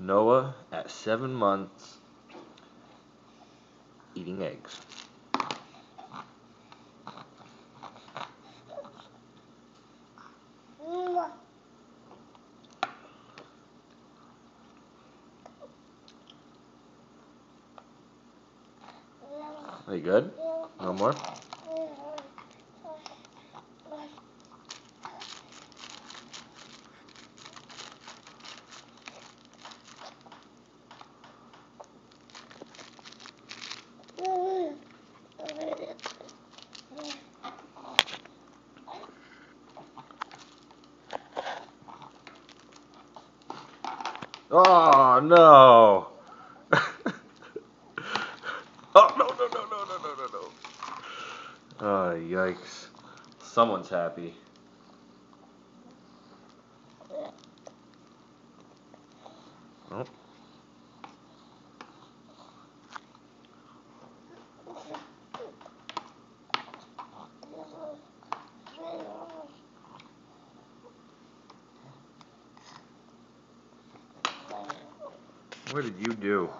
Noah at seven months eating eggs. Are you good? No more? Oh no! oh no no no no no no no no! Oh yikes! Someone's happy. Oh. What did you do?